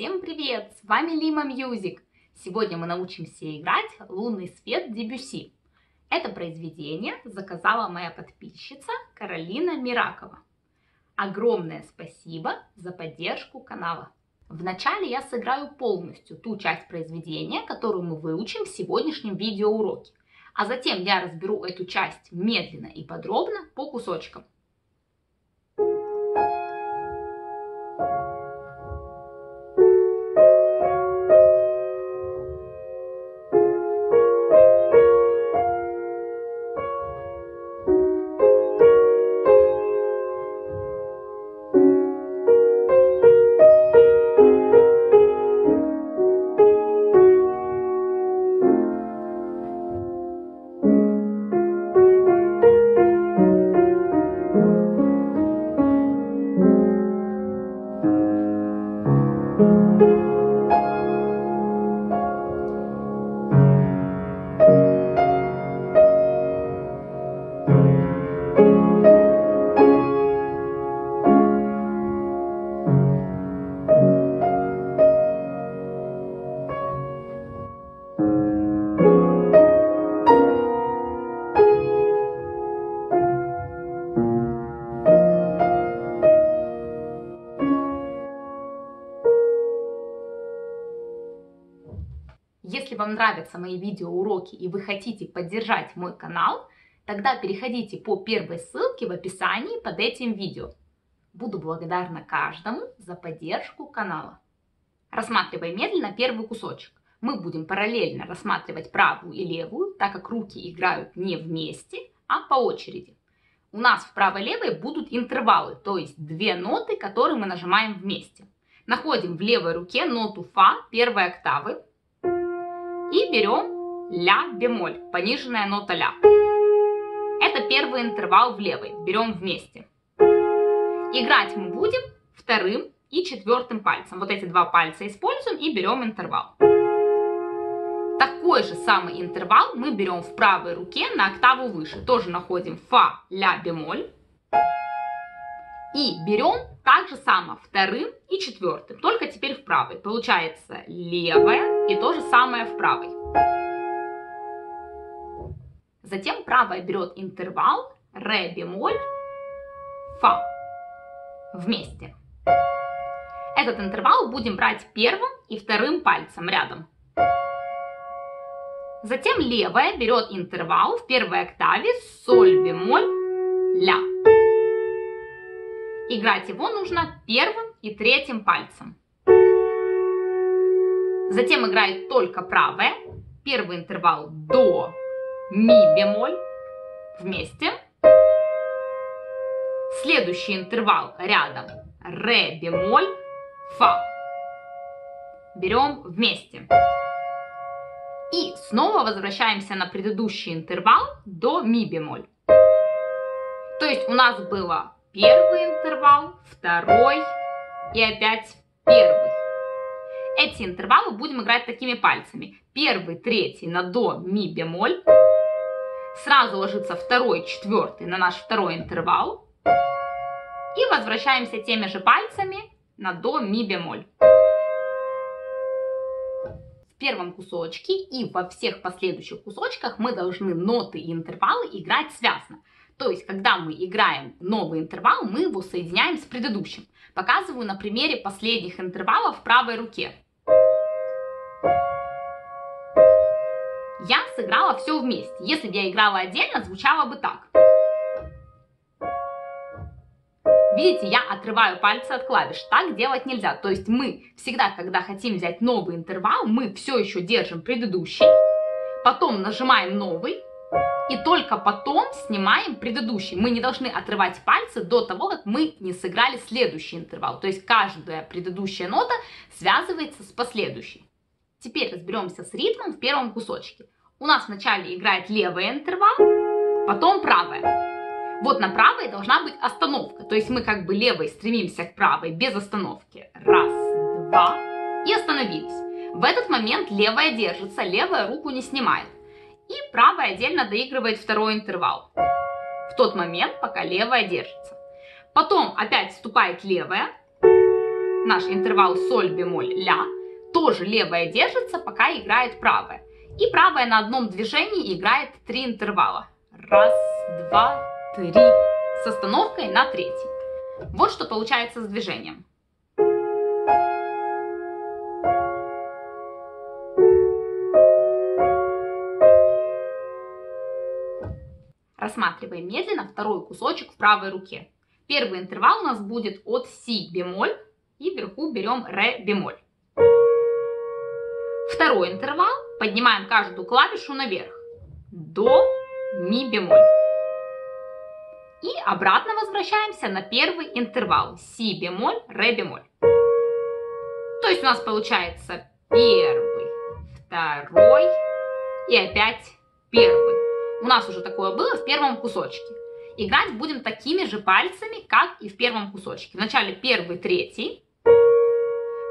Всем привет! С вами Lima Music. Сегодня мы научимся играть «Лунный свет» Дебюсси. Это произведение заказала моя подписчица Каролина Миракова. Огромное спасибо за поддержку канала. Вначале я сыграю полностью ту часть произведения, которую мы выучим в сегодняшнем видеоуроке. А затем я разберу эту часть медленно и подробно по кусочкам. Нравятся мои видеоуроки и вы хотите поддержать мой канал, тогда переходите по первой ссылке в описании под этим видео. Буду благодарна каждому за поддержку канала. Рассматривай медленно первый кусочек. Мы будем параллельно рассматривать правую и левую, так как руки играют не вместе, а по очереди. У нас в правой и левой будут интервалы, то есть две ноты, которые мы нажимаем вместе. Находим в левой руке ноту фа первой октавы, и берем ля бемоль, пониженная нота ля. Это первый интервал в левой, берем вместе. Играть мы будем вторым и четвертым пальцем. Вот эти два пальца используем и берем интервал. Такой же самый интервал мы берем в правой руке на октаву выше. Тоже находим фа, ля, бемоль. И берем так же само вторым и четвертым, только теперь в правой. Получается левая и то же самое в правой. Затем правая берет интервал ре бемоль, фа вместе. Этот интервал будем брать первым и вторым пальцем рядом. Затем левая берет интервал в первой октаве соль бемоль ля. Играть его нужно первым и третьим пальцем. Затем играет только правая. Первый интервал до, ми бемоль вместе. Следующий интервал рядом ре бемоль, фа. Берем вместе. И снова возвращаемся на предыдущий интервал до ми бемоль. То есть у нас было первый интервал, второй и опять первый. Эти интервалы будем играть такими пальцами. Первый, третий на до, ми, бемоль. Сразу ложится второй, четвертый на наш второй интервал. И возвращаемся теми же пальцами на до, ми, бемоль. В первом кусочке и во всех последующих кусочках мы должны ноты и интервалы играть связно. То есть, когда мы играем новый интервал, мы его соединяем с предыдущим. Показываю на примере последних интервалов в правой руке. Я сыграла все вместе. Если бы я играла отдельно, звучало бы так. Видите, я отрываю пальцы от клавиш. Так делать нельзя. То есть мы всегда, когда хотим взять новый интервал, мы все еще держим предыдущий, потом нажимаем новый, и только потом снимаем предыдущий. Мы не должны отрывать пальцы до того, как мы не сыграли следующий интервал. То есть каждая предыдущая нота связывается с последующей. Теперь разберемся с ритмом в первом кусочке. У нас вначале играет левый интервал, потом правая. Вот на правой должна быть остановка. То есть мы как бы левой стремимся к правой без остановки. Раз, два и остановились. В этот момент левая держится, левая руку не снимает и правая отдельно доигрывает второй интервал. В тот момент, пока левая держится. Потом опять вступает левая, наш интервал соль, бемоль, ля, тоже левая держится, пока играет правая. И правая на одном движении играет три интервала. Раз, два, три. С остановкой на третий. Вот что получается с движением. Рассматриваем медленно второй кусочек в правой руке. Первый интервал у нас будет от си бемоль и вверху берем ре бемоль. Второй интервал поднимаем каждую клавишу наверх. До, ми бемоль. И обратно возвращаемся на первый интервал. Си бемоль, ре бемоль. То есть у нас получается первый, второй и опять первый. У нас уже такое было в первом кусочке. Играть будем такими же пальцами, как и в первом кусочке. Вначале первый, третий.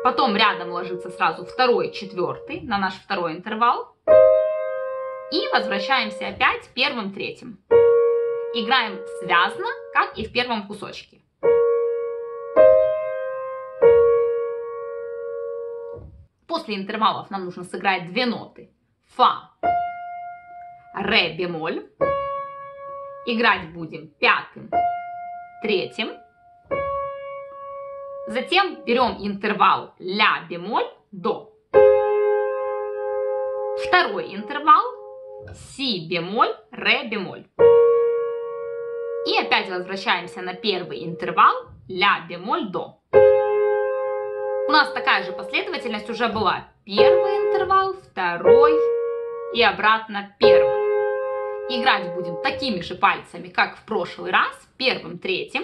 Потом рядом ложится сразу второй, четвертый на наш второй интервал. И возвращаемся опять первым, третьим. Играем связно, как и в первом кусочке. После интервалов нам нужно сыграть две ноты. Фа, ре бемоль. Играть будем пятым, третьим. Затем берем интервал ля бемоль до. Второй интервал си бемоль, ре бемоль. И опять возвращаемся на первый интервал ля бемоль до. У нас такая же последовательность уже была. Первый интервал, второй и обратно первый. Играть будем такими же пальцами, как в прошлый раз, первым, третьим.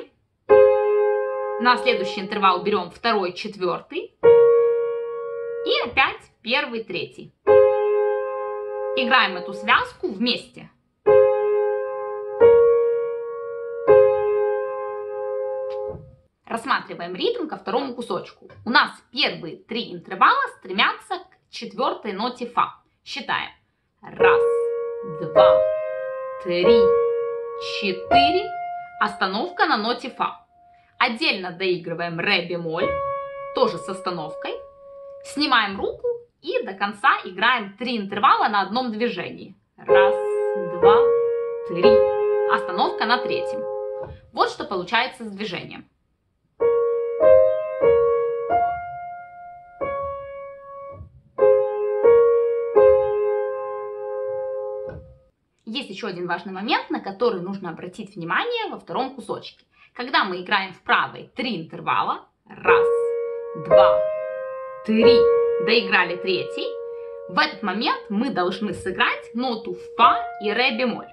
На следующий интервал берем второй, четвертый. И опять первый, третий. Играем эту связку вместе. Рассматриваем ритм ко второму кусочку. У нас первые три интервала стремятся к четвертой ноте фа. Считаем. Раз, два, три, четыре. Остановка на ноте фа. Отдельно доигрываем ре бемоль, тоже с остановкой. Снимаем руку и до конца играем три интервала на одном движении. Раз, два, три. Остановка на третьем. Вот что получается с движением. Есть еще один важный момент, на который нужно обратить внимание во втором кусочке. Когда мы играем в правой три интервала, раз, два, три, доиграли третий, в этот момент мы должны сыграть ноту фа и ре бемоль.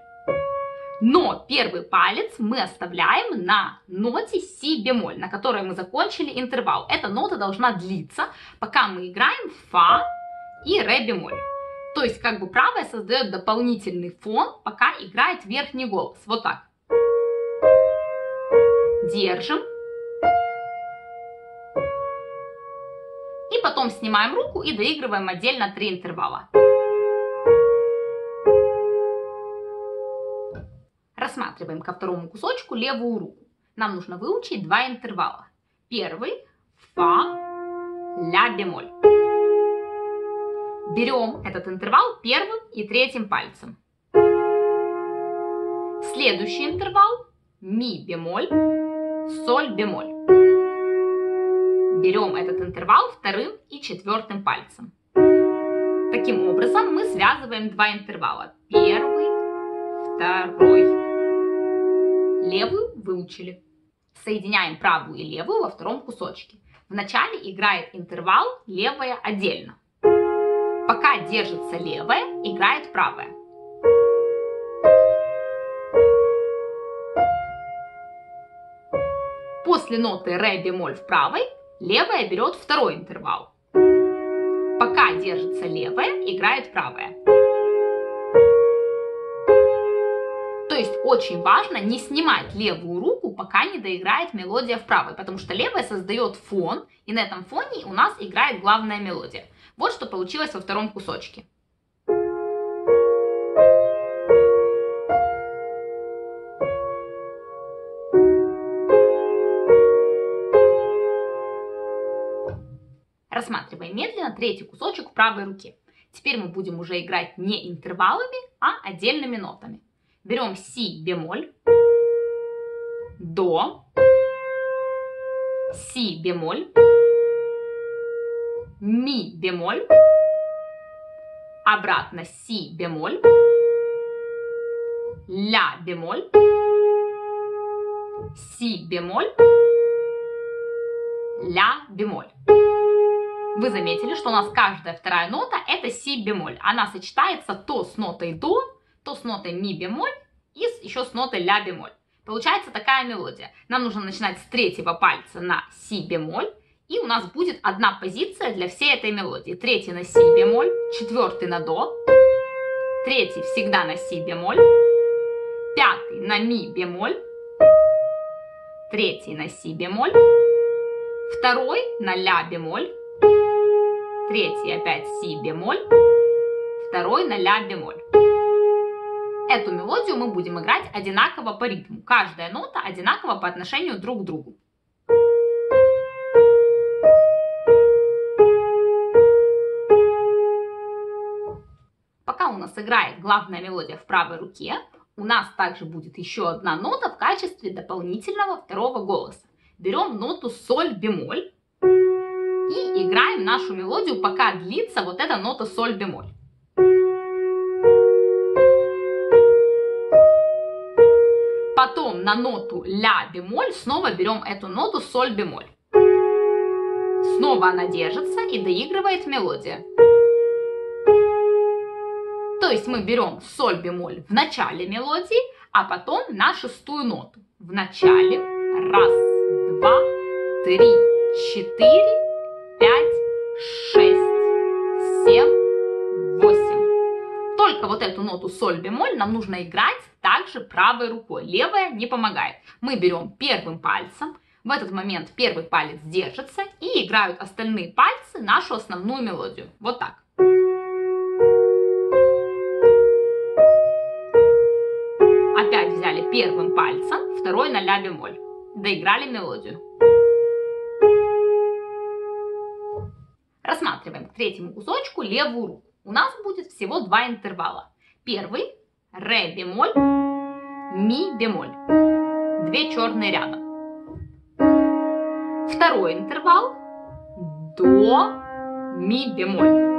Но первый палец мы оставляем на ноте си бемоль, на которой мы закончили интервал. Эта нота должна длиться, пока мы играем фа и ре бемоль. То есть как бы правая создает дополнительный фон, пока играет верхний голос. Вот так. Держим. И потом снимаем руку и доигрываем отдельно три интервала. Рассматриваем ко второму кусочку левую руку. Нам нужно выучить два интервала. Первый – фа, ля бемоль. Берем этот интервал первым и третьим пальцем. Следующий интервал ми бемоль, соль бемоль. Берем этот интервал вторым и четвертым пальцем. Таким образом мы связываем два интервала. Первый, второй. Левую выучили. Соединяем правую и левую во втором кусочке. Вначале играет интервал левая отдельно. Пока держится левая, играет правая. После ноты ре бемоль в правой, левая берет второй интервал. Пока держится левая, играет правая. То есть очень важно не снимать левую руку, пока не доиграет мелодия в правой, потому что левая создает фон, и на этом фоне у нас играет главная мелодия. Вот что получилось во втором кусочке. Рассматриваем медленно третий кусочек в правой руке. Теперь мы будем уже играть не интервалами, а отдельными нотами. Берем си бемоль, до, си бемоль, ми бемоль, обратно си бемоль, ля бемоль, си бемоль, ля бемоль. Вы заметили, что у нас каждая вторая нота это си бемоль. Она сочетается то с нотой до, то с нотой ми бемоль и еще с нотой ля бемоль. Получается такая мелодия. Нам нужно начинать с третьего пальца на си бемоль, и у нас будет одна позиция для всей этой мелодии. Третий на си бемоль, четвертый на до, третий всегда на си бемоль, пятый на ми бемоль, третий на си бемоль, второй на ля бемоль, третий опять си бемоль, второй на ля бемоль. Эту мелодию мы будем играть одинаково по ритму. Каждая нота одинаково по отношению друг к другу. Пока у нас играет главная мелодия в правой руке, у нас также будет еще одна нота в качестве дополнительного второго голоса. Берем ноту соль бемоль играем нашу мелодию, пока длится вот эта нота соль бемоль. Потом на ноту ля бемоль снова берем эту ноту соль бемоль. Снова она держится и доигрывает мелодия. То есть мы берем соль бемоль в начале мелодии, а потом на шестую ноту. В начале раз, два, три, четыре, пять, шесть, семь, восемь. Только вот эту ноту соль бемоль нам нужно играть также правой рукой. Левая не помогает. Мы берем первым пальцем, в этот момент первый палец держится и играют остальные пальцы нашу основную мелодию. Вот так. Опять взяли первым пальцем, второй на ля бемоль. Доиграли мелодию. Рассматриваем к третьему кусочку левую руку. У нас будет всего два интервала. Первый ре бемоль, ми бемоль. Две черные рядом. Второй интервал до, ми бемоль.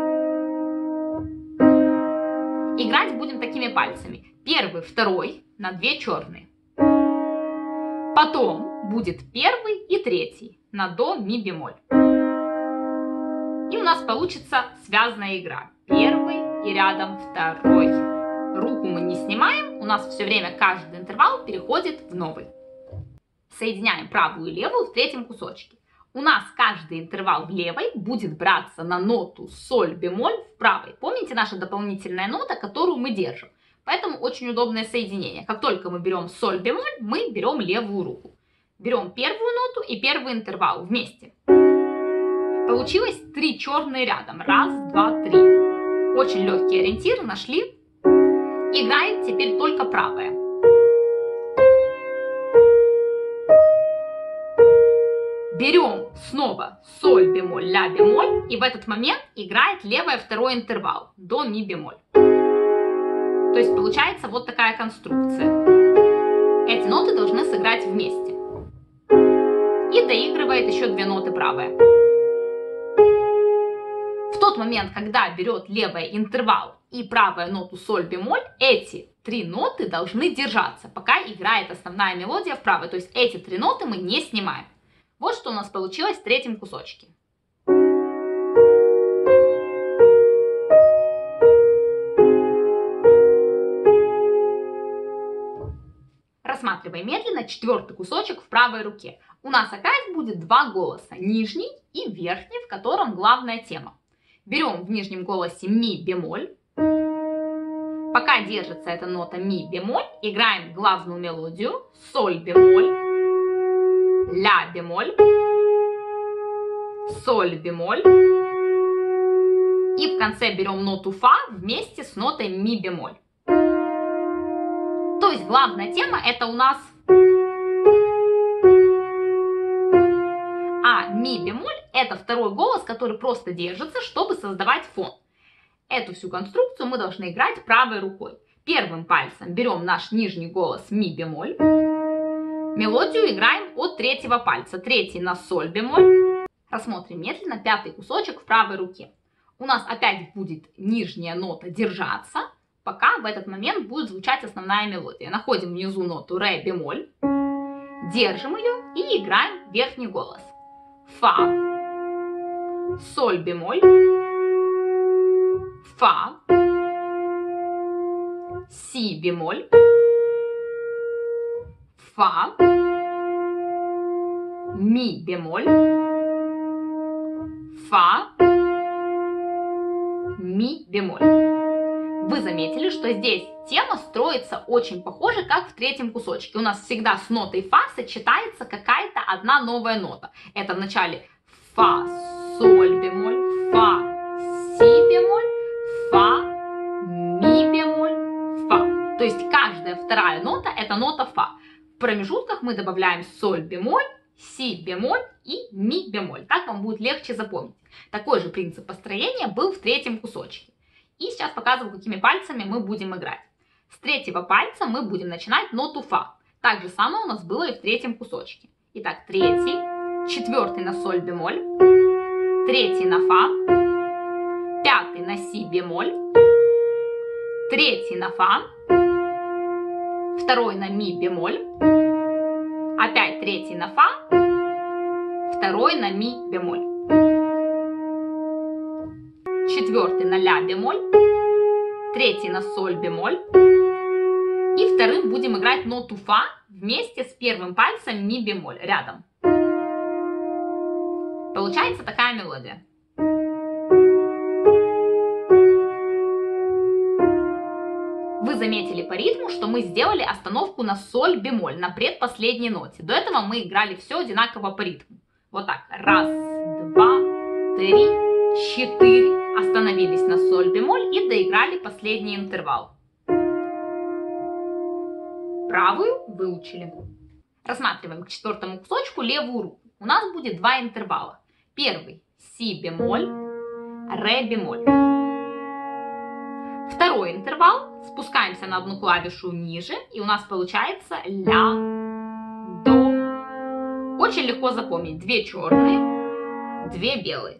Играть будем такими пальцами. Первый, второй на две черные. Потом будет первый и третий на до, ми бемоль. И у нас получится связанная игра. Первый и рядом второй. Руку мы не снимаем, у нас все время каждый интервал переходит в новый. Соединяем правую и левую в третьем кусочке. У нас каждый интервал в левой будет браться на ноту соль бемоль в правой. Помните наша дополнительная нота, которую мы держим? Поэтому очень удобное соединение. Как только мы берем соль бемоль, мы берем левую руку. Берем первую ноту и первый интервал вместе. Получилось три черные рядом. Раз, два, три. Очень легкий ориентир нашли. Играет теперь только правая. Берем снова соль бемоль, ля бемоль, и в этот момент играет левая второй интервал, до ми бемоль. То есть получается вот такая конструкция. Эти ноты должны сыграть вместе. И доигрывает еще две ноты правая. Тот момент, когда берет левая интервал и правая ноту соль бемоль, эти три ноты должны держаться, пока играет основная мелодия в правой. То есть эти три ноты мы не снимаем. Вот что у нас получилось в третьем кусочке. Рассматриваем медленно четвертый кусочек в правой руке. У нас опять будет два голоса, нижний и верхний, в котором главная тема. Берем в нижнем голосе ми бемоль. Пока держится эта нота ми бемоль, играем главную мелодию соль бемоль ля бемоль, соль бемоль. И в конце берем ноту фа вместе с нотой ми бемоль. То есть главная тема это у нас ми бемоль – это второй голос, который просто держится, чтобы создавать фон. Эту всю конструкцию мы должны играть правой рукой. Первым пальцем берем наш нижний голос ми бемоль. Мелодию играем от третьего пальца. Третий на соль бемоль. Рассмотрим медленно пятый кусочек в правой руке. У нас опять будет нижняя нота держаться, пока в этот момент будет звучать основная мелодия. Находим внизу ноту ре бемоль, держим ее и играем верхний голос. Фа, соль бемоль, фа, си бемоль, фа, ми бемоль, фа, ми бемоль. Вы заметили, что здесь тема строится очень похоже, как в третьем кусочке. У нас всегда с нотой фа сочетается какая-то одна новая нота. Это в начале фа, соль бемоль, фа, си бемоль, фа, ми бемоль, фа. То есть каждая вторая нота это нота фа. В промежутках мы добавляем соль бемоль, си бемоль и ми бемоль. Так вам будет легче запомнить. Такой же принцип построения был в третьем кусочке. И сейчас показываю, какими пальцами мы будем играть. С третьего пальца мы будем начинать ноту фа. Так же самое у нас было и в третьем кусочке. Итак, третий, четвертый на соль бемоль, третий на фа, пятый на си бемоль, третий на фа, второй на ми бемоль, опять третий на фа, второй на ми бемоль четвертый на ля бемоль, третий на соль бемоль. И вторым будем играть ноту фа вместе с первым пальцем ми бемоль рядом. Получается такая мелодия. Вы заметили по ритму, что мы сделали остановку на соль бемоль, на предпоследней ноте. До этого мы играли все одинаково по ритму. Вот так. Раз, два, три, четыре остановились на соль бемоль и доиграли последний интервал. Правую выучили. Рассматриваем к четвертому кусочку левую руку. У нас будет два интервала. Первый си бемоль, ре бемоль. Второй интервал. Спускаемся на одну клавишу ниже, и у нас получается ля, до. Очень легко запомнить. Две черные, две белые.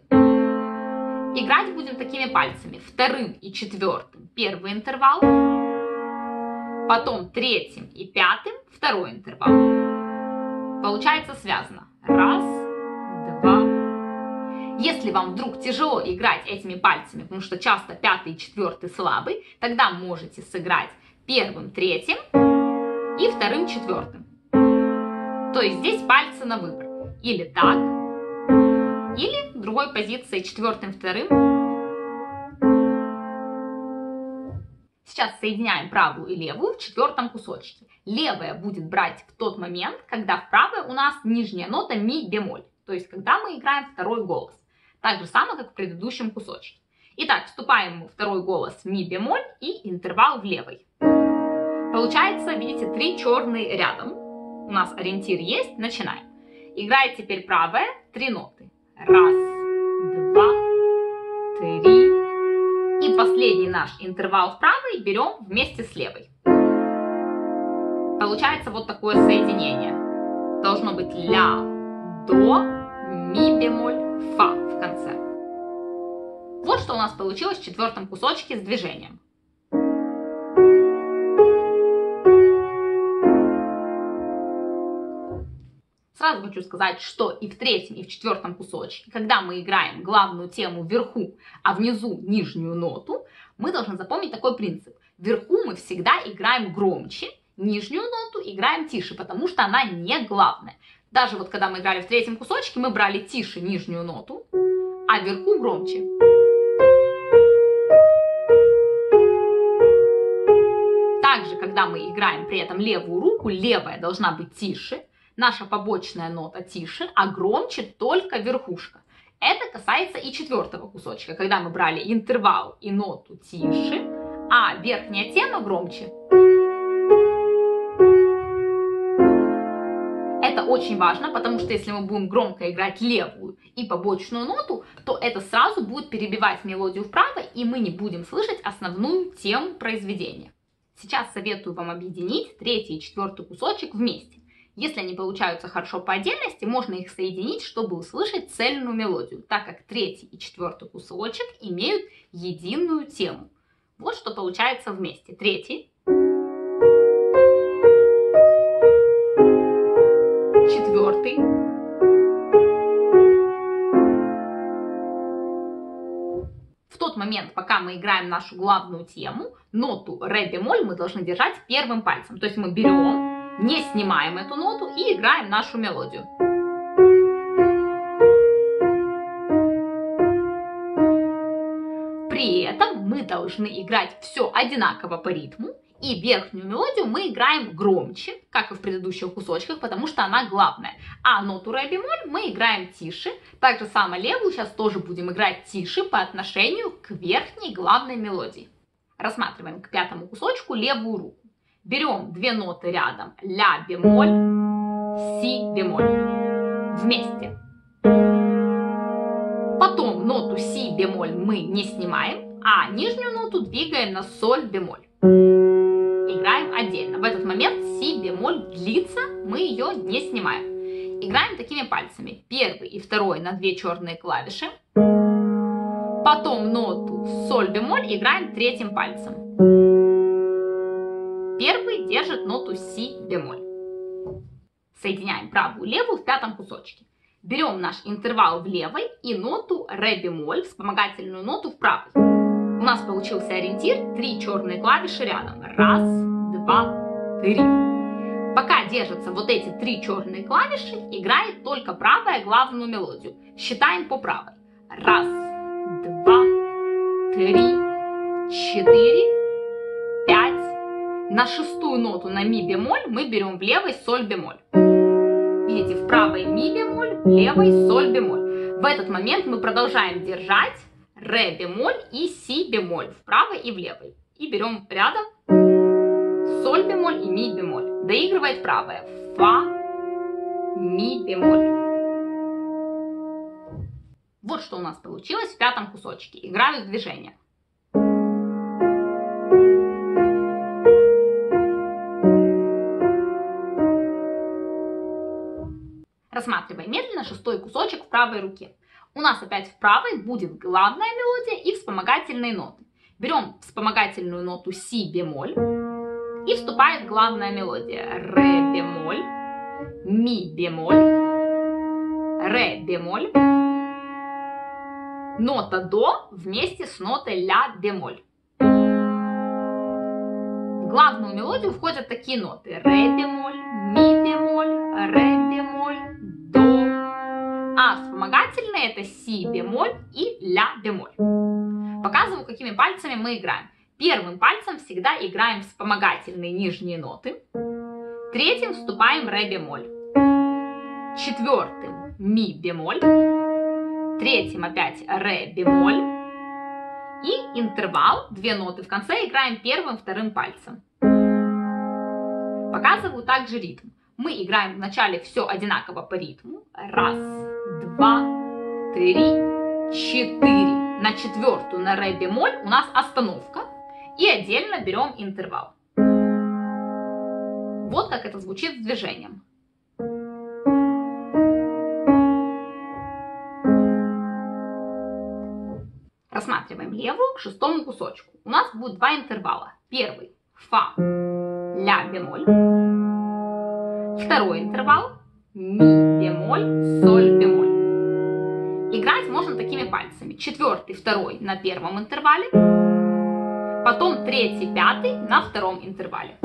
Играть будем такими пальцами. Вторым и четвертым первый интервал. Потом третьим и пятым второй интервал. Получается связано. Раз, два. Если вам вдруг тяжело играть этими пальцами, потому что часто пятый и четвертый слабый, тогда можете сыграть первым, третьим и вторым, четвертым. То есть здесь пальцы на выбор. Или так, или другой позиции четвертым, вторым. Сейчас соединяем правую и левую в четвертом кусочке. Левая будет брать в тот момент, когда в правой у нас нижняя нота ми бемоль. То есть, когда мы играем второй голос. Так же самое, как в предыдущем кусочке. Итак, вступаем мы второй голос ми бемоль и интервал в левой. Получается, видите, три черные рядом. У нас ориентир есть, начинаем. Играет теперь правая, три ноты. Раз, два, три. Последний наш интервал в правой берем вместе с левой. Получается вот такое соединение. Должно быть ля, до, ми бемоль, фа в конце. Вот что у нас получилось в четвертом кусочке с движением. Сразу хочу сказать, что и в третьем, и в четвертом кусочке, когда мы играем главную тему вверху, а внизу нижнюю ноту, мы должны запомнить такой принцип. Вверху мы всегда играем громче, нижнюю ноту играем тише, потому что она не главная. Даже вот когда мы играли в третьем кусочке, мы брали тише нижнюю ноту, а вверху громче. Также, когда мы играем при этом левую руку, левая должна быть тише, наша побочная нота тише, а громче только верхушка. Это касается и четвертого кусочка, когда мы брали интервал и ноту тише, а верхняя тема громче. Это очень важно, потому что если мы будем громко играть левую и побочную ноту, то это сразу будет перебивать мелодию вправо, и мы не будем слышать основную тему произведения. Сейчас советую вам объединить третий и четвертый кусочек вместе. Если они получаются хорошо по отдельности, можно их соединить, чтобы услышать цельную мелодию, так как третий и четвертый кусочек имеют единую тему. Вот что получается вместе. Третий. Четвертый. В тот момент, пока мы играем нашу главную тему, ноту ре бемоль мы должны держать первым пальцем. То есть мы берем не снимаем эту ноту и играем нашу мелодию. При этом мы должны играть все одинаково по ритму, и верхнюю мелодию мы играем громче, как и в предыдущих кусочках, потому что она главная. А ноту ре бемоль мы играем тише. Так же самое левую сейчас тоже будем играть тише по отношению к верхней главной мелодии. Рассматриваем к пятому кусочку левую руку. Берем две ноты рядом. Ля бемоль, си бемоль. Вместе. Потом ноту си бемоль мы не снимаем, а нижнюю ноту двигаем на соль бемоль. Играем отдельно. В этот момент си бемоль длится, мы ее не снимаем. Играем такими пальцами. Первый и второй на две черные клавиши. Потом ноту соль бемоль играем третьим пальцем. Держит ноту си бемоль. Соединяем правую и левую в пятом кусочке. Берем наш интервал в левой и ноту ре бемоль, вспомогательную ноту в правой. У нас получился ориентир, три черные клавиши рядом. Раз, два, три. Пока держатся вот эти три черные клавиши, играет только правая главную мелодию. Считаем по правой. Раз, два, три, четыре, на шестую ноту на ми бемоль мы берем в левой соль бемоль. Видите, в правой ми бемоль, в левой соль бемоль. В этот момент мы продолжаем держать ре бемоль и си бемоль в правой и в левой. И берем рядом соль бемоль и ми бемоль. Доигрывает правая. Фа, ми бемоль. Вот что у нас получилось в пятом кусочке. Играю в движение. Рассматриваем медленно шестой кусочек в правой руке. У нас опять в правой будет главная мелодия и вспомогательные ноты. Берем вспомогательную ноту си бемоль и вступает главная мелодия. Ре бемоль, ми бемоль, ре бемоль, нота до вместе с нотой ля бемоль. Главную мелодию входят такие ноты. Ре бемоль, ми бемоль, ре бемоль, а вспомогательные это си бемоль и ля бемоль. Показываю, какими пальцами мы играем. Первым пальцем всегда играем вспомогательные нижние ноты. Третьим вступаем ре бемоль. Четвертым ми бемоль. Третьим опять ре бемоль. И интервал, две ноты в конце, играем первым, вторым пальцем. Показываю также ритм. Мы играем вначале все одинаково по ритму. Раз, два, три, четыре. На четвертую на ре бемоль у нас остановка. И отдельно берем интервал. Вот как это звучит с движением. Рассматриваем левую к шестому кусочку. У нас будет два интервала. Первый фа, ля бемоль. Второй интервал ми бемоль, соль бемоль. Играть можно такими пальцами. Четвертый, второй на первом интервале, потом третий, пятый на втором интервале.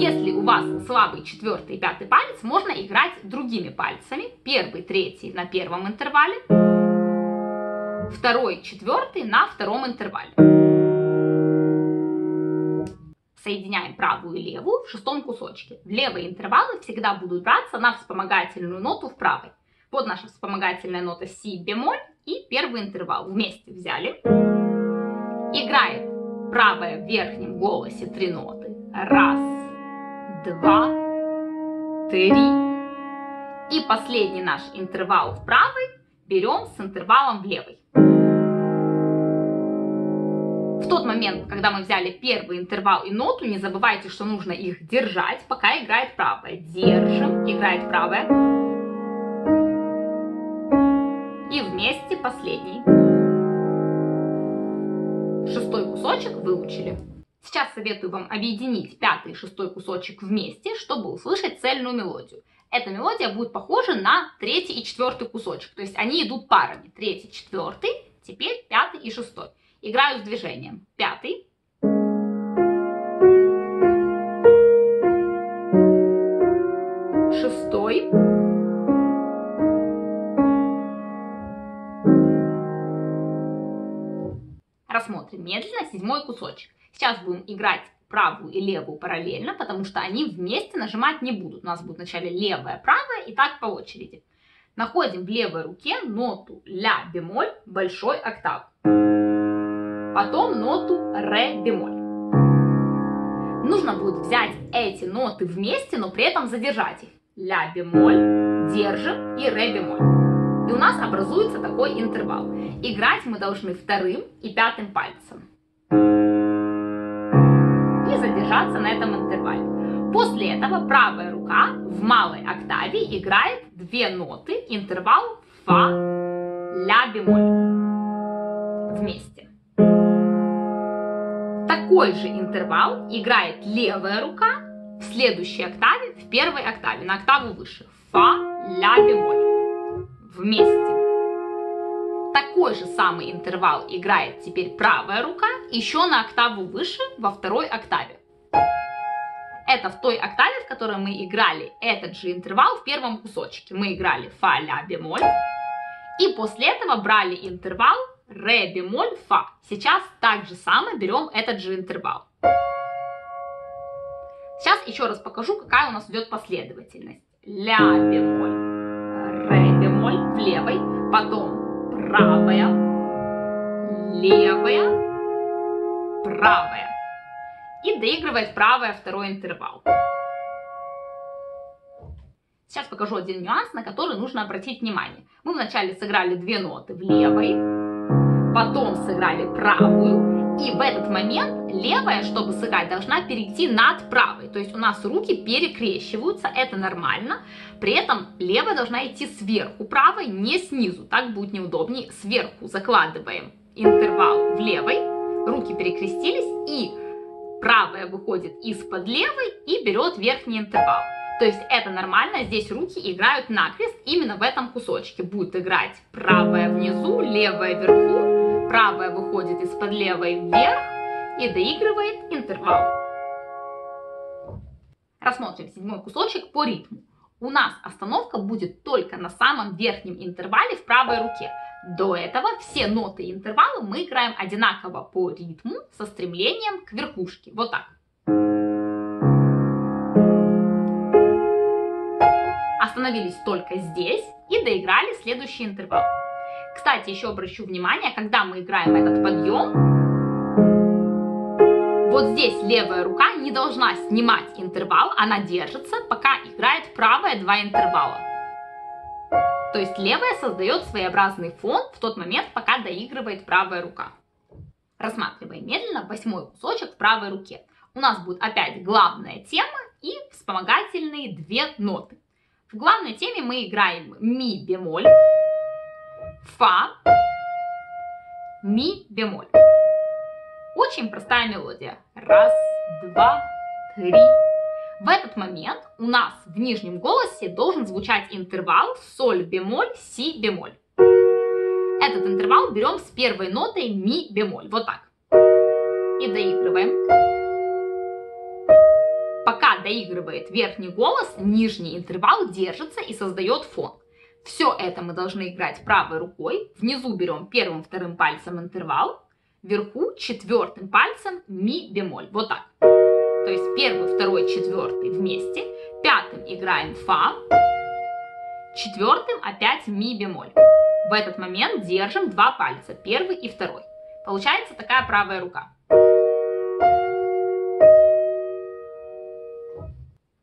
Если у вас слабый четвертый и пятый палец, можно играть другими пальцами. Первый, третий на первом интервале, второй, четвертый на втором интервале. Соединяем правую и левую в шестом кусочке. Левые интервалы всегда будут браться на вспомогательную ноту в правой. Вот наша вспомогательная нота си бемоль и первый интервал. Вместе взяли. Играет правая в верхнем голосе три ноты. Раз, два, три. И последний наш интервал в правой берем с интервалом в левой. Тот момент, когда мы взяли первый интервал и ноту, не забывайте, что нужно их держать, пока играет правая. Держим, играет правая. И вместе последний. Шестой кусочек выучили. Сейчас советую вам объединить пятый и шестой кусочек вместе, чтобы услышать цельную мелодию. Эта мелодия будет похожа на третий и четвертый кусочек, то есть они идут парами. Третий, четвертый, теперь пятый и шестой. Играю с движением. Пятый. Шестой. Рассмотрим медленно седьмой кусочек. Сейчас будем играть правую и левую параллельно, потому что они вместе нажимать не будут. У нас будет вначале левая, правая и так по очереди. Находим в левой руке ноту ля бемоль большой октав. Потом ноту ре бемоль. Нужно будет взять эти ноты вместе, но при этом задержать их. Ля бемоль, держим и ре бемоль. И у нас образуется такой интервал. Играть мы должны вторым и пятым пальцем задержаться на этом интервале. После этого правая рука в малой октаве играет две ноты, интервал фа, ля бемоль Такой же интервал играет левая рука в следующей октаве, в первой октаве, на октаву выше. Фа, ля бемоль вместе. Такой же самый интервал играет теперь правая рука, еще на октаву выше, во второй октаве. Это в той октаве, в которой мы играли этот же интервал в первом кусочке. Мы играли фа, ля, бемоль. И после этого брали интервал ре, бемоль, фа. Сейчас так же самое берем этот же интервал. Сейчас еще раз покажу, какая у нас идет последовательность. Ля, бемоль, ре, бемоль в левой, потом правая, левая, правая и доигрывает правое второй интервал. Сейчас покажу один нюанс, на который нужно обратить внимание. Мы вначале сыграли две ноты в левой, потом сыграли правую, и в этот момент левая, чтобы сыграть, должна перейти над правой. То есть у нас руки перекрещиваются, это нормально. При этом левая должна идти сверху правой, не снизу. Так будет неудобнее. Сверху закладываем интервал в левой, руки перекрестились и правая выходит из-под левой и берет верхний интервал. То есть это нормально, здесь руки играют накрест именно в этом кусочке. Будет играть правая внизу, левая вверху, правая выходит из-под левой вверх и доигрывает интервал. Рассмотрим седьмой кусочек по ритму. У нас остановка будет только на самом верхнем интервале в правой руке. До этого все ноты и интервалы мы играем одинаково по ритму со стремлением к верхушке. Вот так. Остановились только здесь и доиграли следующий интервал. Кстати, еще обращу внимание, когда мы играем этот подъем, вот здесь левая рука не должна снимать интервал, она держится, пока играет правая два интервала. То есть левая создает своеобразный фон в тот момент, пока доигрывает правая рука. Рассматриваем медленно восьмой кусочек в правой руке. У нас будет опять главная тема и вспомогательные две ноты. В главной теме мы играем ми бемоль, фа, ми бемоль. Очень простая мелодия. Раз, два, три, в этот момент у нас в нижнем голосе должен звучать интервал соль бемоль, си бемоль. Этот интервал берем с первой нотой ми бемоль. Вот так. И доигрываем. Пока доигрывает верхний голос, нижний интервал держится и создает фон. Все это мы должны играть правой рукой. Внизу берем первым, вторым пальцем интервал. Вверху четвертым пальцем ми бемоль. Вот так. То есть первый, второй, четвертый вместе. Пятым играем фа. Четвертым опять ми бемоль. В этот момент держим два пальца, первый и второй. Получается такая правая рука.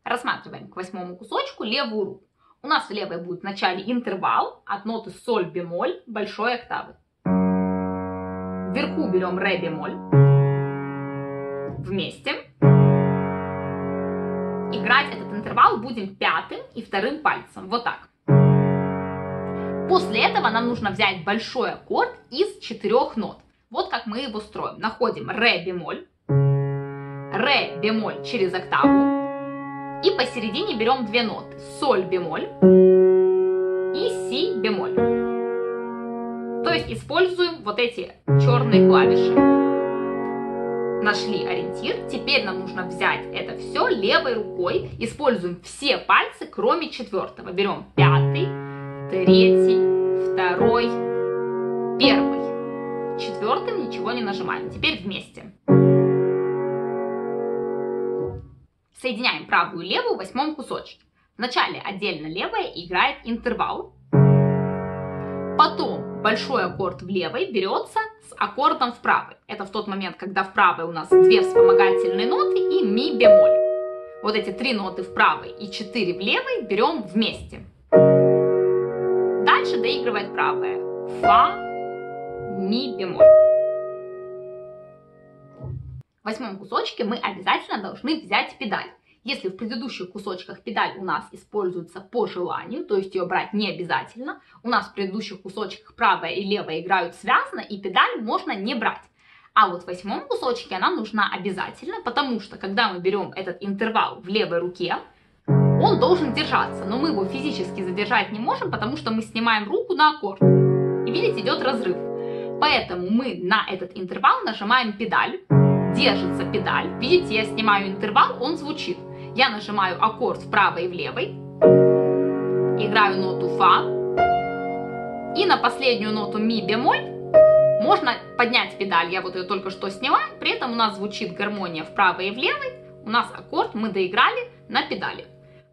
Рассматриваем к восьмому кусочку левую руку. У нас в левой будет в начале интервал от ноты соль бемоль большой октавы. Вверху берем ре бемоль. Вместе. Играть этот интервал будем пятым и вторым пальцем. Вот так. После этого нам нужно взять большой аккорд из четырех нот. Вот как мы его строим. Находим ре бемоль, ре бемоль через октаву, и посередине берем две ноты. Соль бемоль и си бемоль. То есть используем вот эти черные клавиши. Нашли ориентир. Теперь нам нужно взять это все левой рукой. Используем все пальцы, кроме четвертого. Берем пятый, третий, второй, первый. Четвертым ничего не нажимаем. Теперь вместе. Соединяем правую и левую в восьмом кусочке. Вначале отдельно левая играет интервал. Потом большой аккорд в левой берется с аккордом в правой. Это в тот момент, когда в правой у нас две вспомогательные ноты и ми бемоль. Вот эти три ноты в правой и четыре в левой берем вместе. Дальше доигрывает правая. Фа, ми бемоль восьмом кусочке мы обязательно должны взять педаль. Если в предыдущих кусочках педаль у нас используется по желанию, то есть ее брать не обязательно, у нас в предыдущих кусочках правая и левая играют связано, и педаль можно не брать. А вот в восьмом кусочке она нужна обязательно, потому что когда мы берем этот интервал в левой руке, он должен держаться, но мы его физически задержать не можем, потому что мы снимаем руку на аккорд. И видите, идет разрыв. Поэтому мы на этот интервал нажимаем педаль, держится педаль. Видите, я снимаю интервал, он звучит. Я нажимаю аккорд вправо и в левой, играю ноту фа, и на последнюю ноту ми бемоль можно поднять педаль, я вот ее только что сняла, при этом у нас звучит гармония вправо и в левой, у нас аккорд мы доиграли на педали.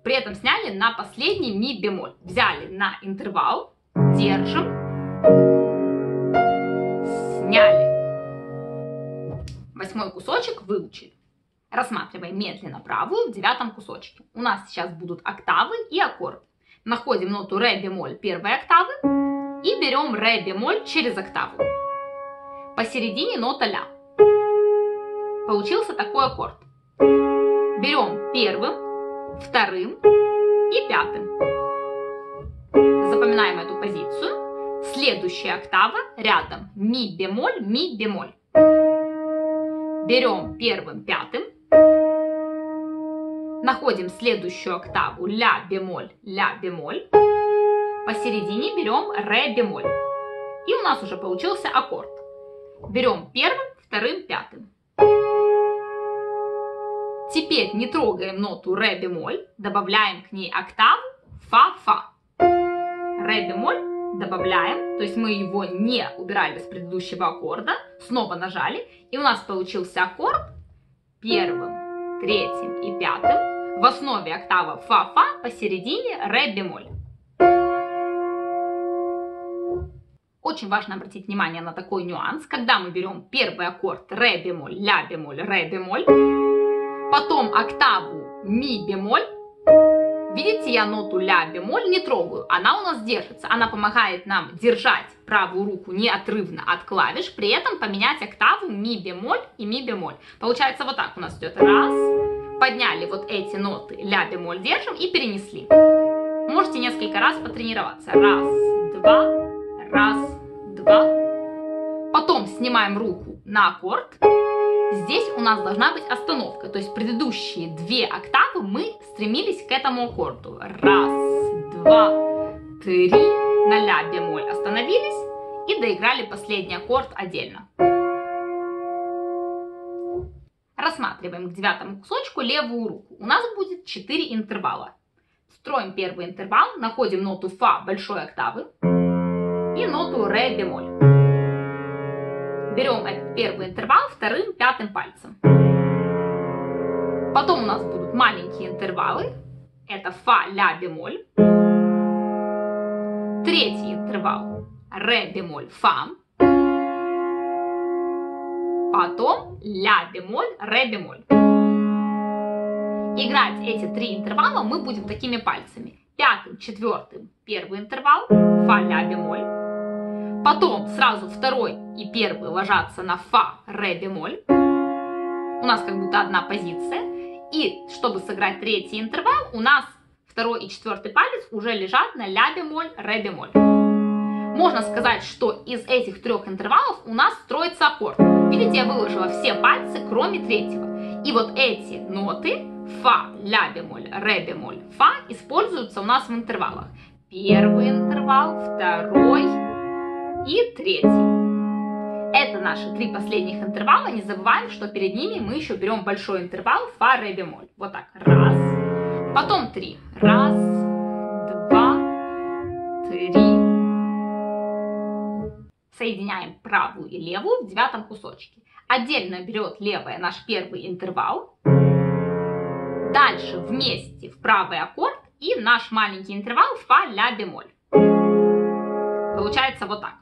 При этом сняли на последний ми бемоль. Взяли на интервал, держим, сняли восьмой кусочек выучили. Рассматриваем медленно правую в девятом кусочке. У нас сейчас будут октавы и аккорд. Находим ноту ре бемоль первой октавы и берем ре бемоль через октаву. Посередине нота ля. Получился такой аккорд. Берем первым, вторым и пятым. Запоминаем эту позицию. Следующая октава рядом ми бемоль, ми бемоль берем первым пятым, находим следующую октаву ля бемоль, ля бемоль, посередине берем ре бемоль. И у нас уже получился аккорд. Берем первым, вторым, пятым. Теперь не трогаем ноту ре бемоль, добавляем к ней октаву фа-фа. Ре бемоль добавляем, то есть мы его не убирали с предыдущего аккорда, снова нажали, и у нас получился аккорд первым, третьим и пятым, в основе октава фа-фа, посередине ре бемоль. Очень важно обратить внимание на такой нюанс, когда мы берем первый аккорд ре бемоль, ля бемоль, ре бемоль, потом октаву ми бемоль, Видите, я ноту ля бемоль не трогаю, она у нас держится, она помогает нам держать правую руку неотрывно от клавиш, при этом поменять октаву ми бемоль и ми бемоль. Получается вот так у нас идет раз, подняли вот эти ноты ля бемоль держим и перенесли. Можете несколько раз потренироваться. Раз, два, раз, два. Потом снимаем руку на аккорд Здесь у нас должна быть остановка, то есть предыдущие две октавы мы стремились к этому аккорду. Раз, два, три, на ля бемоль остановились и доиграли последний аккорд отдельно. Рассматриваем к девятому кусочку левую руку. У нас будет 4 интервала. Строим первый интервал, находим ноту фа большой октавы и ноту ре бемоль. Берем первый интервал вторым, пятым пальцем. Потом у нас будут маленькие интервалы. Это фа, ля, бемоль. Третий интервал ре, бемоль, фа. Потом ля, бемоль, ре, бемоль. Играть эти три интервала мы будем такими пальцами. Пятым, четвертым первый интервал, фа, ля, бемоль. Потом сразу второй и первый ложатся на фа, ре, бемоль. У нас как будто одна позиция. И чтобы сыграть третий интервал, у нас второй и четвертый палец уже лежат на ля бемоль, ре бемоль. Можно сказать, что из этих трех интервалов у нас строится аккорд. Видите, я выложила все пальцы, кроме третьего. И вот эти ноты фа, ля бемоль, ре бемоль, фа используются у нас в интервалах. Первый интервал, второй и третий. Это наши три последних интервала. Не забываем, что перед ними мы еще берем большой интервал фа, ре бемоль. Вот так. Раз. Потом три. Раз, два, три. Соединяем правую и левую в девятом кусочке. Отдельно берет левая наш первый интервал. Дальше вместе в правый аккорд и наш маленький интервал фа, ля, бемоль. Получается вот так.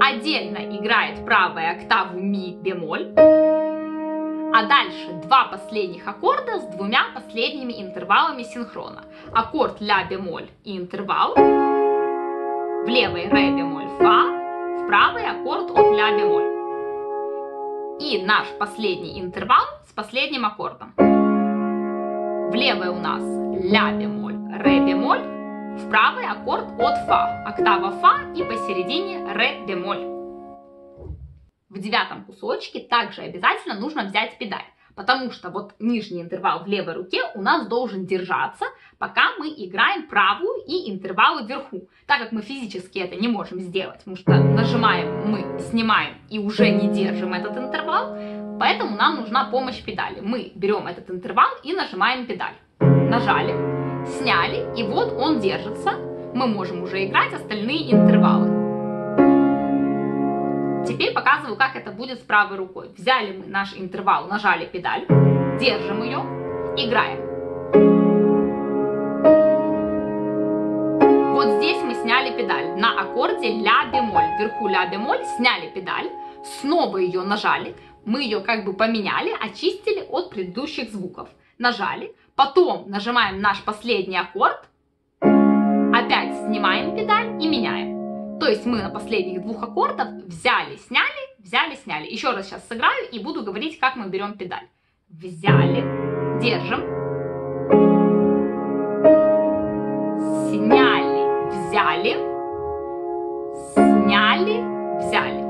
Отдельно играет правая октаву ми, бемоль. А дальше два последних аккорда с двумя последними интервалами синхрона. Аккорд ля бемоль и интервал. В левой ре бемоль фа, в правой аккорд от ля бемоль. И наш последний интервал с последним аккордом. В левой у нас ля бемоль, ре бемоль, в правый аккорд от фа, октава фа и посередине ре бемоль. В девятом кусочке также обязательно нужно взять педаль, потому что вот нижний интервал в левой руке у нас должен держаться, пока мы играем правую и интервалы вверху. Так как мы физически это не можем сделать, потому что нажимаем мы, снимаем и уже не держим этот интервал, поэтому нам нужна помощь педали. Мы берем этот интервал и нажимаем педаль. Нажали, сняли, и вот он держится. Мы можем уже играть остальные интервалы. Теперь показываю, как это будет с правой рукой. Взяли мы наш интервал, нажали педаль, держим ее, играем. Вот здесь мы сняли педаль на аккорде ля бемоль, вверху ля бемоль, сняли педаль, снова ее нажали, мы ее как бы поменяли, очистили от предыдущих звуков. Нажали, потом нажимаем наш последний аккорд, опять снимаем педаль и меняем. То есть мы на последних двух аккордах взяли, сняли, взяли, сняли. Еще раз сейчас сыграю и буду говорить, как мы берем педаль. Взяли, держим, сняли, взяли, сняли, взяли.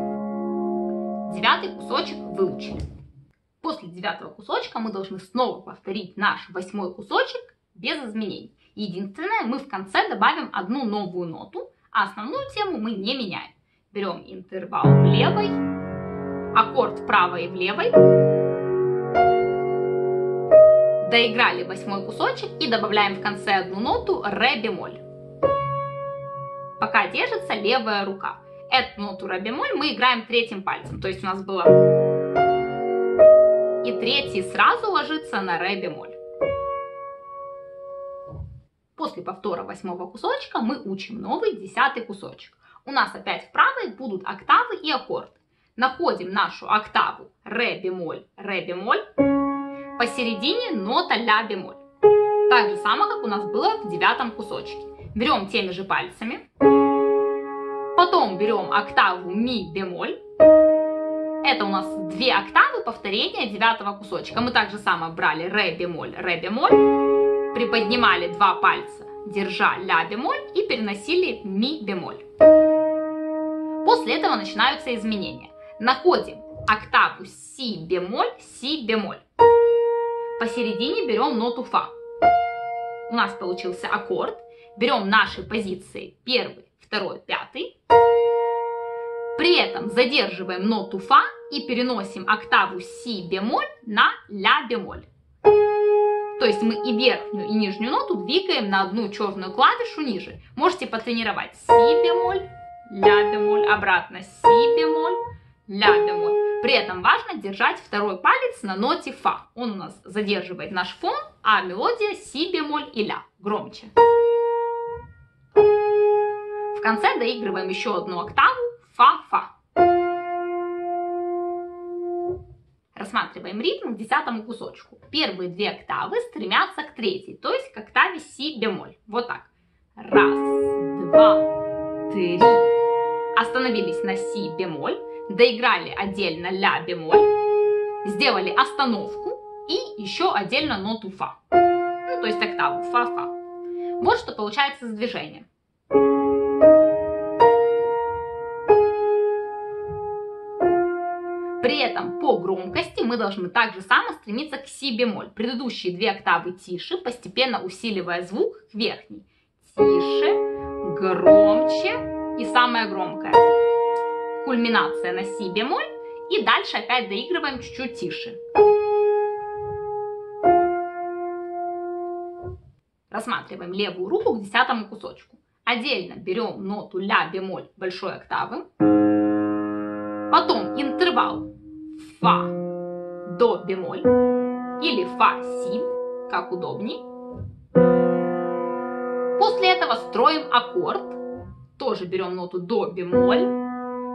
Девятый кусочек выучили. Девятого кусочка мы должны снова повторить наш восьмой кусочек без изменений. Единственное, мы в конце добавим одну новую ноту, а основную тему мы не меняем. Берем интервал в левой, аккорд в правой и в левой, доиграли восьмой кусочек и добавляем в конце одну ноту ре бемоль. Пока держится левая рука. Эту ноту ре бемоль мы играем третьим пальцем, то есть у нас было и третий сразу ложится на ре бемоль. После повтора восьмого кусочка мы учим новый десятый кусочек. У нас опять в правой будут октавы и аккорды. Находим нашу октаву ре бемоль, ре бемоль. Посередине нота ля бемоль. Так же самое, как у нас было в девятом кусочке. Берем теми же пальцами. Потом берем октаву ми бемоль. Это у нас две октавы повторения девятого кусочка. Мы также само брали ре бемоль, ре бемоль приподнимали два пальца, держа ля бемоль и переносили ми бемоль. После этого начинаются изменения. Находим октаву си бемоль, си бемоль. Посередине берем ноту фа. У нас получился аккорд. Берем наши позиции первый, второй, пятый. При этом задерживаем ноту фа и переносим октаву си бемоль на ля бемоль. То есть мы и верхнюю, и нижнюю ноту двигаем на одну черную клавишу ниже. Можете потренировать си бемоль, ля бемоль, обратно си бемоль, ля бемоль. При этом важно держать второй палец на ноте фа. Он у нас задерживает наш фон, а мелодия си бемоль и ля. Громче. В конце доигрываем еще одну октаву фа-фа. Рассматриваем ритм к десятому кусочку. Первые две октавы стремятся к третьей, то есть к октаве си бемоль. Вот так. Раз, два, три. Остановились на си бемоль, доиграли отдельно ля бемоль, сделали остановку и еще отдельно ноту фа. Ну, то есть октаву фа-фа. Вот что получается с движением. При этом по громкости мы должны также само стремиться к си бемоль. Предыдущие две октавы тише, постепенно усиливая звук к верхней. Тише, громче и самое громкое. Кульминация на си бемоль. И дальше опять доигрываем чуть-чуть тише. Рассматриваем левую руку к десятому кусочку. Отдельно берем ноту ля бемоль большой октавы. Потом интервал фа, до бемоль или фа, си, как удобней. После этого строим аккорд. Тоже берем ноту до бемоль,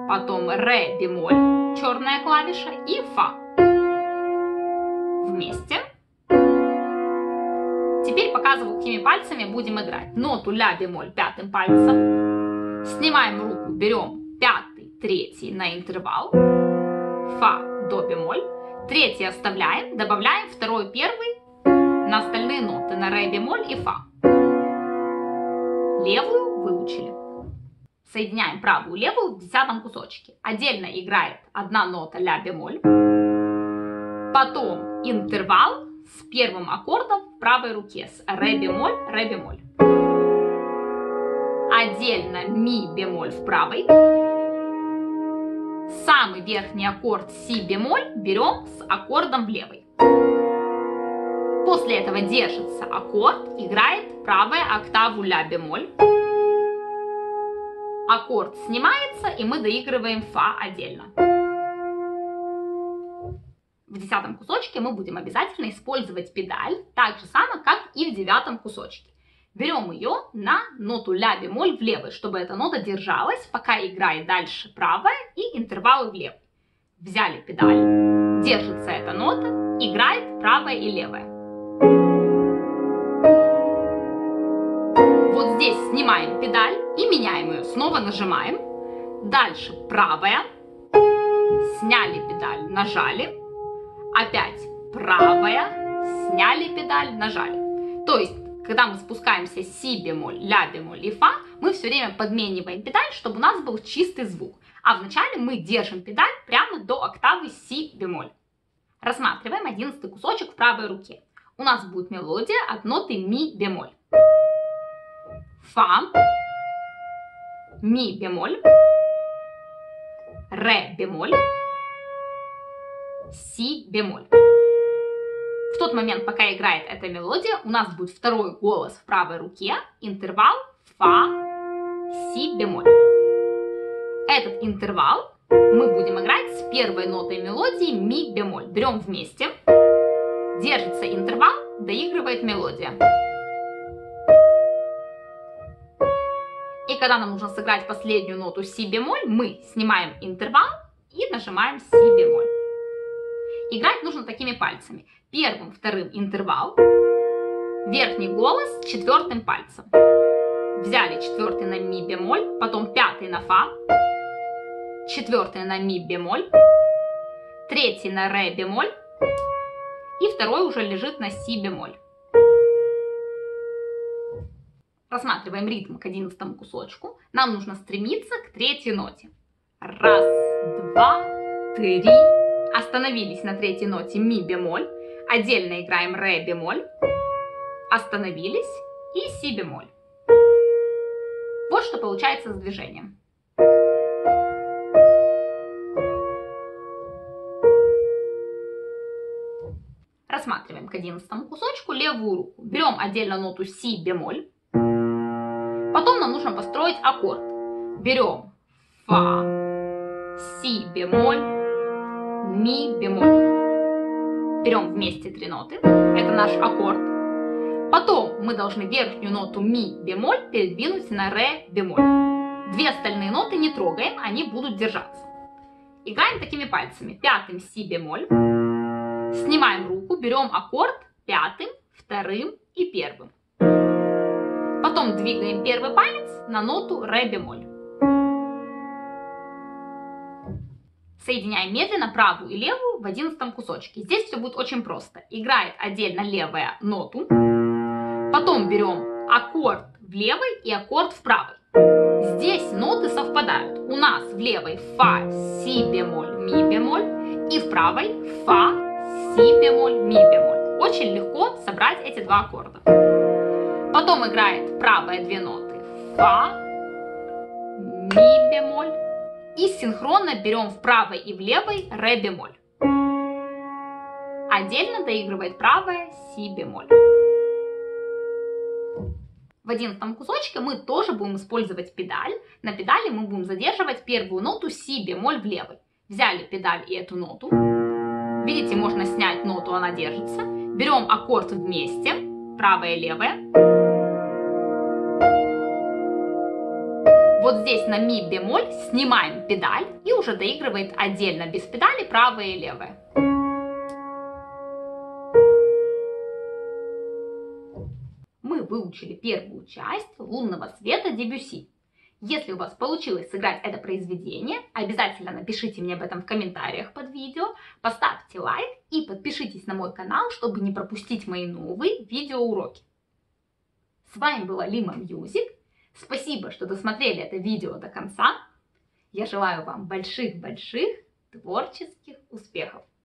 потом ре бемоль, черная клавиша и фа. Вместе. Теперь показываю, какими пальцами будем играть. Ноту ля бемоль пятым пальцем. Снимаем руку, берем пятый, третий на интервал. Фа, до бемоль. Третий оставляем, добавляем второй, первый на остальные ноты, на ре бемоль и фа. Левую выучили. Соединяем правую левую в десятом кусочке. Отдельно играет одна нота ля бемоль. Потом интервал с первым аккордом в правой руке с ре бемоль, ре бемоль. Отдельно ми бемоль в правой самый верхний аккорд си бемоль берем с аккордом в левой. После этого держится аккорд, играет правая октаву ля бемоль. Аккорд снимается, и мы доигрываем фа отдельно. В десятом кусочке мы будем обязательно использовать педаль, так же само, как и в девятом кусочке. Берем ее на ноту ля бемоль в левой, чтобы эта нота держалась, пока играет дальше правая и интервалы в левой. Взяли педаль, держится эта нота, играет правая и левая. Вот здесь снимаем педаль и меняем ее. Снова нажимаем. Дальше правая. Сняли педаль, нажали. Опять правая. Сняли педаль, нажали. То есть когда мы спускаемся си бемоль, ля бемоль и фа, мы все время подмениваем педаль, чтобы у нас был чистый звук. А вначале мы держим педаль прямо до октавы си бемоль. Рассматриваем одиннадцатый кусочек в правой руке. У нас будет мелодия от ноты ми бемоль. Фа, ми бемоль, ре бемоль, си бемоль. В тот момент, пока играет эта мелодия, у нас будет второй голос в правой руке, интервал фа, си бемоль. Этот интервал мы будем играть с первой нотой мелодии ми бемоль. Берем вместе, держится интервал, доигрывает мелодия. И когда нам нужно сыграть последнюю ноту си бемоль, мы снимаем интервал и нажимаем си бемоль. Играть нужно такими пальцами первым, вторым интервал, верхний голос четвертым пальцем. Взяли четвертый на ми бемоль, потом пятый на фа, четвертый на ми бемоль, третий на ре бемоль и второй уже лежит на си бемоль. Рассматриваем ритм к одиннадцатому кусочку. Нам нужно стремиться к третьей ноте. Раз, два, три. Остановились на третьей ноте ми бемоль. Отдельно играем ре бемоль, остановились и си бемоль. Вот что получается с движением. Рассматриваем к одиннадцатому кусочку левую руку. Берем отдельно ноту си бемоль. Потом нам нужно построить аккорд. Берем фа, си бемоль, ми бемоль. Берем вместе три ноты, это наш аккорд. Потом мы должны верхнюю ноту ми бемоль передвинуть на ре бемоль. Две остальные ноты не трогаем, они будут держаться. Играем такими пальцами. Пятым си бемоль, Снимаем руку, берем аккорд пятым, вторым и первым. Потом двигаем первый палец на ноту ре бемоль. Соединяем медленно правую и левую в одиннадцатом кусочке. Здесь все будет очень просто. Играет отдельно левая ноту. Потом берем аккорд в левой и аккорд в правой. Здесь ноты совпадают. У нас в левой фа, си бемоль, ми бемоль и в правой фа, си бемоль, ми бемоль. Очень легко собрать эти два аккорда. Потом играет правая две ноты фа, ми бемоль и синхронно берем в правой и в левой ре бемоль. Отдельно доигрывает правая си бемоль. В одиннадцатом кусочке мы тоже будем использовать педаль. На педали мы будем задерживать первую ноту си бемоль в левой. Взяли педаль и эту ноту. Видите, можно снять ноту, она держится. Берем аккорд вместе, правая и левая. Здесь на ми бемоль снимаем педаль и уже доигрывает отдельно без педали правая и левая. Мы выучили первую часть лунного света Дебюси. Если у вас получилось сыграть это произведение, обязательно напишите мне об этом в комментариях под видео, поставьте лайк и подпишитесь на мой канал, чтобы не пропустить мои новые видеоуроки. С вами была Lima Music. Спасибо, что досмотрели это видео до конца. Я желаю вам больших-больших творческих успехов!